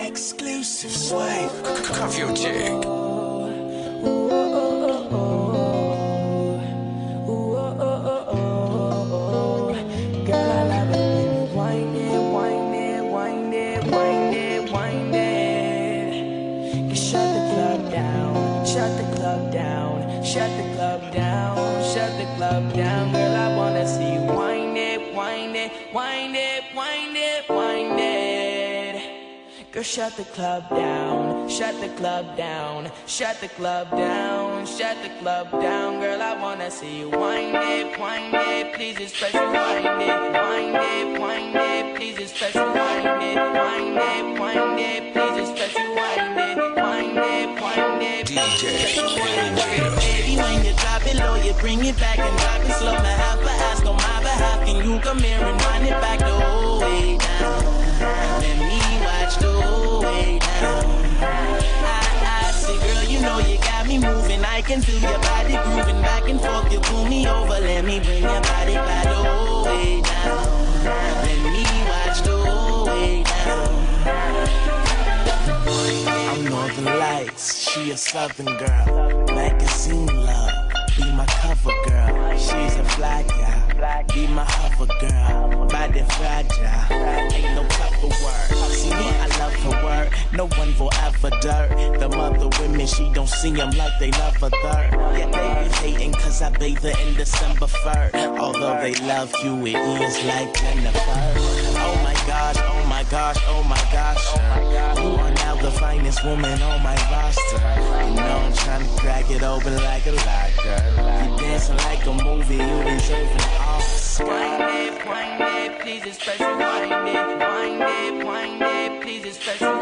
Exclusive sway. Cuff your jig. Shut the club down, shut the club down, shut the club down, shut the club down. Girl, I wanna see you wind it, wind it, wind it, wind it. Girl, shut the club down, shut the club down, shut the club down, shut the club down. Girl, I wanna see you wind it, wind it, please especially wind it, wind it, wind it, please especially wind it, wind it, wind it, please especially wind it, wind it, wind it, DJ Baby, when you drop it low, you bring it back and drop it slow. Now have to ask on my you come here and wind it back the whole way down? Let me watch the whole way down. I, I see, girl, you know you got me moving. I can feel your body grooving back and forth. You pull me over, let me bring your body back the whole way down. Let me watch the whole way down. I'm Northern Lights, she a Southern girl. Magazine love, be my cover girl. No one will ever dirt. The mother women, she don't see them like they love a third. Yeah, they be hating cause I bathe her in December fur. Although they love you, it is like Jennifer. Oh my gosh, oh my gosh, oh my gosh. You are now the finest woman on my roster. You know I'm trying to drag it open like a locker. You dancing like a movie, you deserve an Oscar. Wind it, wind it, please especially wind it, wind it, wind it, please especially